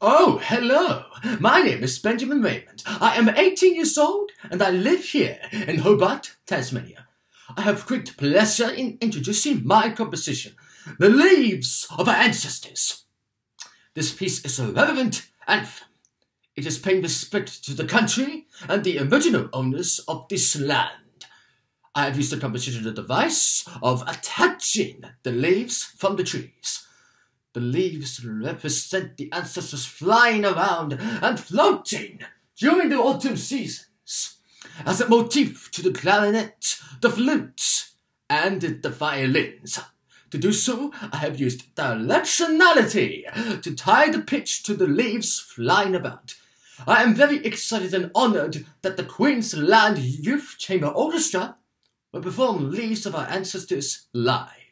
Oh, hello. My name is Benjamin Raymond. I am 18 years old and I live here in Hobart, Tasmania. I have great pleasure in introducing my composition, The Leaves of Our Ancestors. This piece is a relevant anthem. It is paying respect to the country and the original owners of this land. I have used the compositional device of attaching the leaves from the trees. The leaves represent the ancestors flying around and floating during the autumn seasons as a motif to the clarinet, the flute, and the violins. To do so, I have used directionality to tie the pitch to the leaves flying about. I am very excited and honored that the Queensland Youth Chamber Orchestra will perform Leaves of Our Ancestors live.